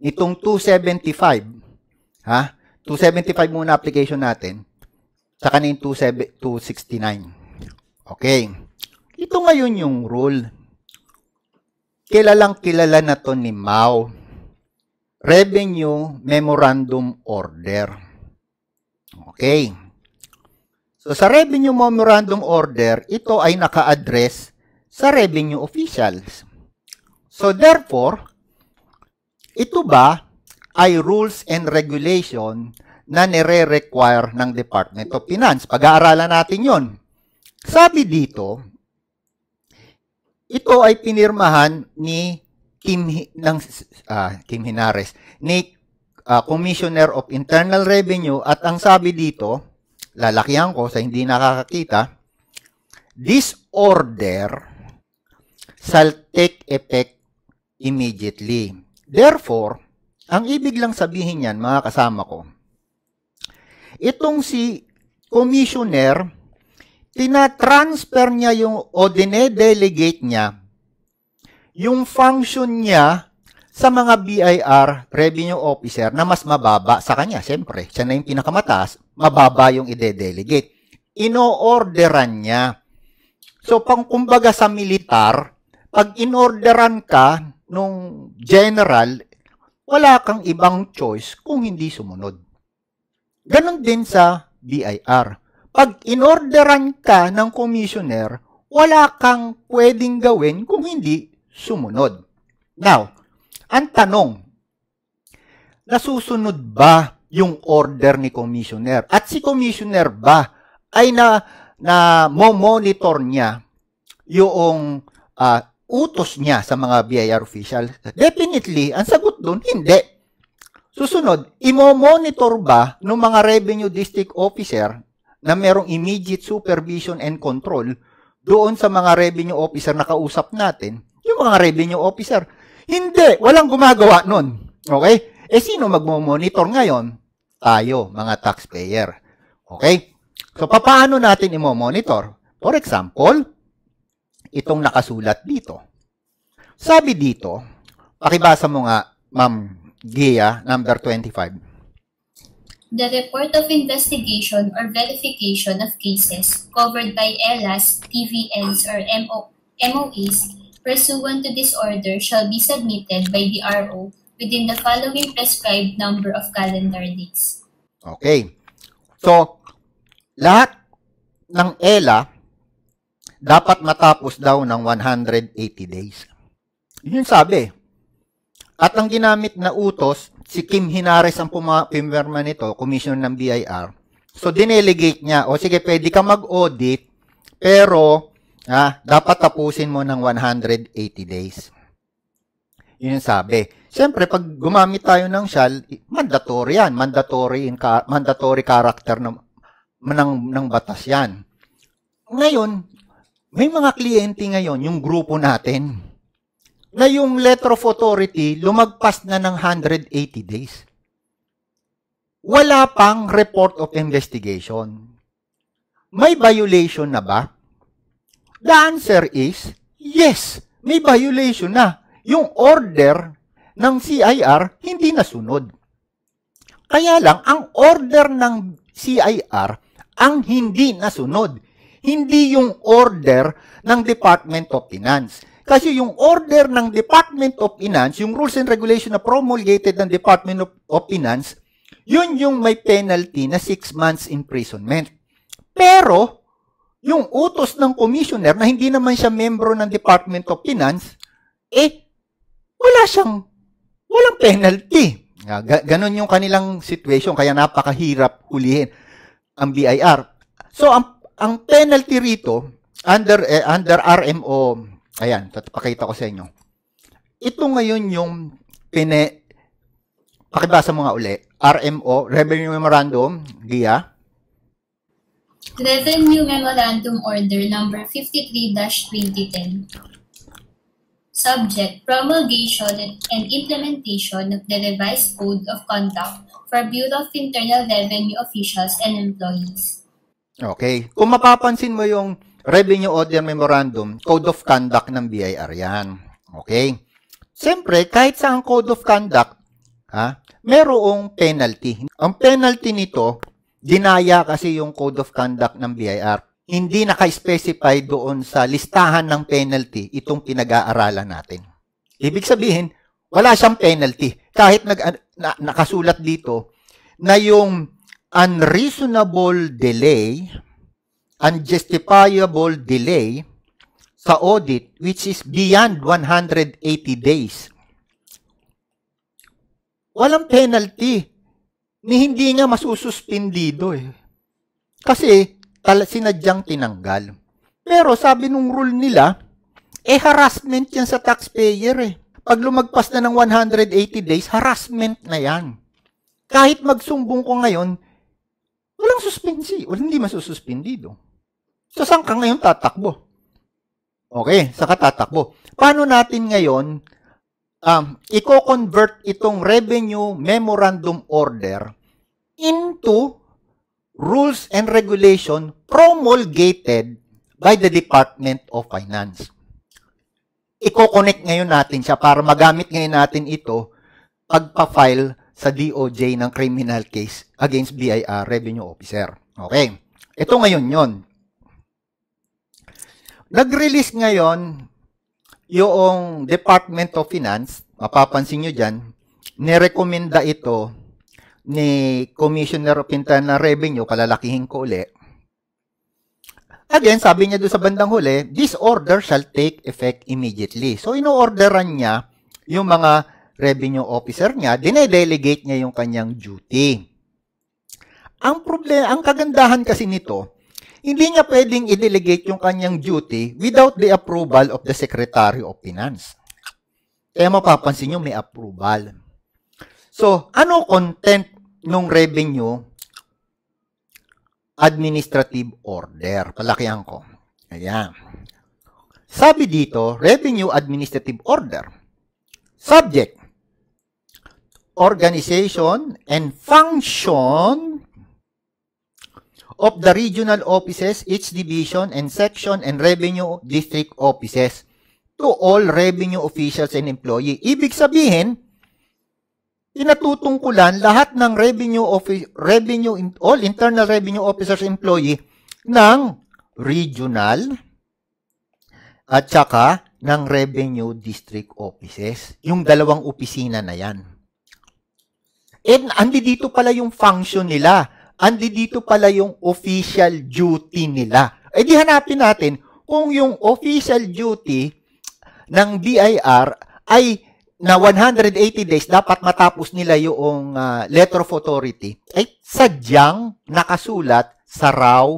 itong 275, ha? 275 muna application natin, sa kanin 269. Okay. Ito ngayon yung rule. Kilalang kilala na to ni Mao. Revenue Memorandum Order. Okay. So sa Revenue Memorandum Order, ito ay naka-address sa revenue officials. So therefore, ito ba ay rules and regulation na nire-require ng Department of Finance? Pag-aaralan natin yon. Sabi dito, ito ay pinirmahan ni Kim ng uh, Kim Hinares ni uh, Commissioner of Internal Revenue at ang sabi dito, lalakihan ko sa hindi nakakakita, this order shall take effect immediately. Therefore, ang ibig lang sabihin niyan, mga kasama ko, itong si commissioner, tinatransfer niya yung, o dinedelegate niya, yung function niya sa mga BIR revenue officer na mas mababa sa kanya. Siyempre, siya na yung pinakamataas, mababa yung ide-delegate. Ino-orderan niya. So, pang kumbaga sa militar, pag inorderan ka nung general, wala kang ibang choice kung hindi sumunod. Ganon din sa BIR. Pag inorderan ka ng commissioner, wala kang pwedeng gawin kung hindi sumunod. Now, ang tanong, nasusunod ba yung order ni commissioner? At si commissioner ba ay na na mo-monitor niya yung uh, utos niya sa mga BIR official? Definitely, ang sagot doon, hindi. Susunod, imo-monitor ba ng mga revenue district officer na merong immediate supervision and control doon sa mga revenue officer na kausap natin, yung mga revenue officer. Hindi, walang gumagawa nun. Okay? Eh sino magmo-monitor ngayon? Tayo, mga taxpayer. Okay? So paano natin imo-monitor? For example, itong nakasulat dito. Sabi dito, pakibasa mo nga, Ma'am Gia, number 25. The report of investigation or verification of cases covered by ELAS, TVNs, or MO, MOAs pursuant to this order shall be submitted by the RO within the following prescribed number of calendar days. Okay. So, lahat ng ELA dapat matapos daw ng 180 days. Yun sabi. At ang ginamit na utos, si Kim Hinares ang pumirma nito, commissioner ng BIR. So, dinelegate niya, o sige, pwede ka mag-audit, pero ah, dapat tapusin mo ng 180 days. Yun yung sabi. Siyempre, pag gumamit tayo ng shall, mandatory yan. Mandatory, in mandatory character ng, ng, ng batas yan. Ngayon, may mga kliyente ngayon, yung grupo natin, na yung letter of authority lumagpas na ng 180 days. Wala pang report of investigation. May violation na ba? The answer is, yes, may violation na. Yung order ng CIR hindi nasunod. Kaya lang, ang order ng CIR ang hindi nasunod hindi yung order ng Department of Finance. Kasi yung order ng Department of Finance, yung rules and regulation na promulgated ng Department of, of Finance, yun yung may penalty na 6 months imprisonment. Pero, yung utos ng commissioner na hindi naman siya membro ng Department of Finance, eh, wala siyang, walang penalty. Ganon yung kanilang situation, kaya napakahirap hulihin ang BIR. So, ang ang penalty rito, under, eh, under RMO, ayan, pakita ko sa inyo. Ito ngayon yung pine, pakibasa mo nga uli, RMO, Revenue Memorandum, GIA. Revenue Memorandum Order Number 53-2010. Subject, promulgation and implementation of the revised Code of Conduct for Bureau of Internal Revenue Officials and Employees. Okay. Kung mapapansin mo yung Revenue Order Memorandum, Code of Conduct ng BIR yan. Okay. Siyempre, kahit sa Code of Conduct, ha, merong penalty. Ang penalty nito, dinaya kasi yung Code of Conduct ng BIR. Hindi naka-specify doon sa listahan ng penalty itong pinag-aaralan natin. Ibig sabihin, wala siyang penalty. Kahit nag, na, nakasulat dito na yung unreasonable delay, unjustifiable delay sa audit which is beyond 180 days. Walang penalty ni hindi nga masususpindido eh. Kasi tal- sinadyang tinanggal. Pero sabi nung rule nila, eh harassment yan sa taxpayer eh. Pag lumagpas na ng 180 days, harassment na yan. Kahit magsumbong ko ngayon, walang suspensi. Walang hindi masususpindido. So, saan ka ngayon tatakbo? Okay, sa tatakbo. Paano natin ngayon um, i-convert itong revenue memorandum order into rules and regulation promulgated by the Department of Finance. Iko-connect ngayon natin siya para magamit ngayon natin ito pagpa-file sa DOJ ng criminal case against BIR revenue officer. Okay. Ito ngayon yon. Nag-release ngayon yung Department of Finance mapapansin nyo dyan, nirekomenda ito ni Commissioner of Internal Revenue, kalalakihin ko uli. Again, sabi niya doon sa bandang huli, this order shall take effect immediately. So, ino-orderan niya yung mga revenue officer niya, dinedelegate niya yung kanyang duty. Ang problema, ang kagandahan kasi nito, hindi niya pwedeng i-delegate yung kanyang duty without the approval of the Secretary of Finance. Kaya mapapansin nyo, may approval. So, ano content ng revenue administrative order? Palakihan ko. Ayan. Sabi dito, revenue administrative order. Subject, organization and function of the regional offices, each division and section and revenue district offices to all revenue officials and employee. Ibig sabihin, pinatutungkulan lahat ng revenue office, revenue all internal revenue officers employee ng regional at saka ng revenue district offices. Yung dalawang opisina na yan. And andi dito pala yung function nila. Andi dito pala yung official duty nila. Eh di hanapin natin kung yung official duty ng BIR ay na 180 days dapat matapos nila yung uh, letter of authority ay sadyang nakasulat sa raw